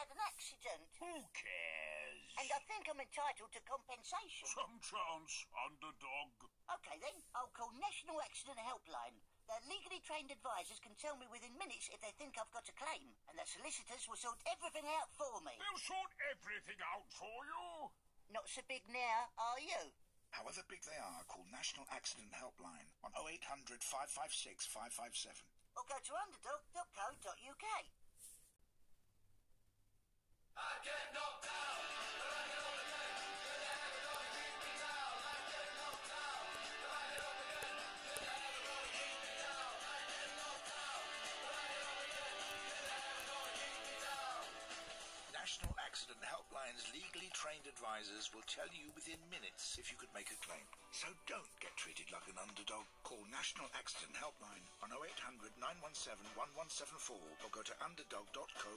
had an accident. Who cares? And I think I'm entitled to compensation. Some chance, underdog. Okay then, I'll call National Accident Helpline. Their legally trained advisors can tell me within minutes if they think I've got a claim, and their solicitors will sort everything out for me. They'll sort everything out for you. Not so big now, are you? However big they are, call National Accident Helpline on 0800 556 557. Or go to underdog.co.uk. Legally trained advisors will tell you within minutes if you could make a claim. So don't get treated like an underdog. Call National Accident Helpline on 0800 917 1174 or go to underdog.co.uk.